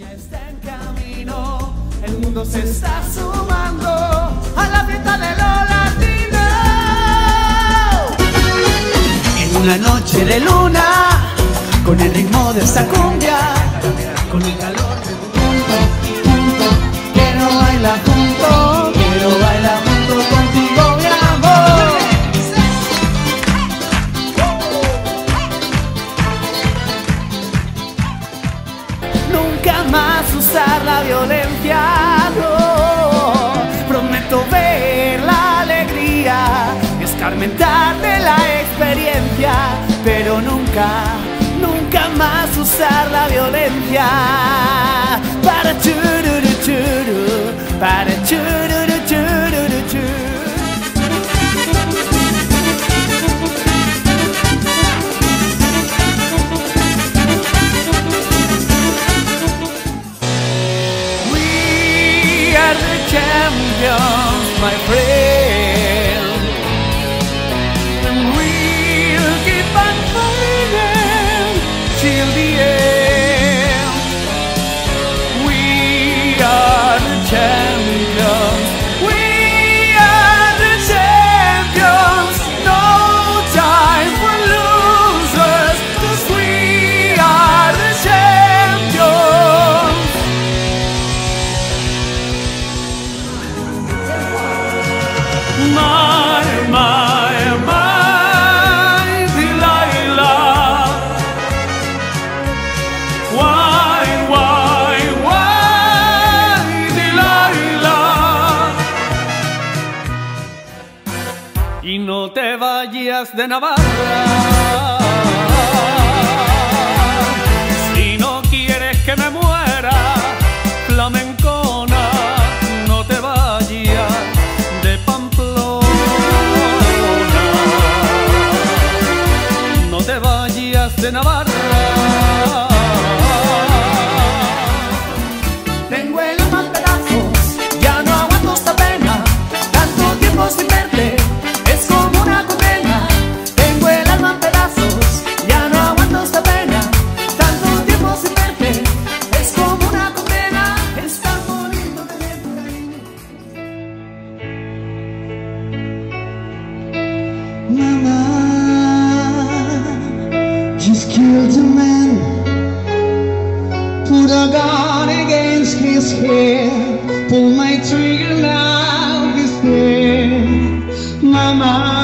Ya está en camino, el mundo se está sumando a la fiesta de lo latino. En una noche de luna, con el ritmo de esta cumbia, con el calor violencia, no. Prometo ver la alegría, escarmentar de la experiencia, pero nunca, nunca más usar la violencia. Para chururu churu, para chururu champions, my friend. No te vayas de Navarra. Si no quieres que me muera, flamencona, no te vayas de Pamplona. No te vayas de Navarra. Mama just killed a man, put a gun against his head, pull my trigger now he's dead. Mama,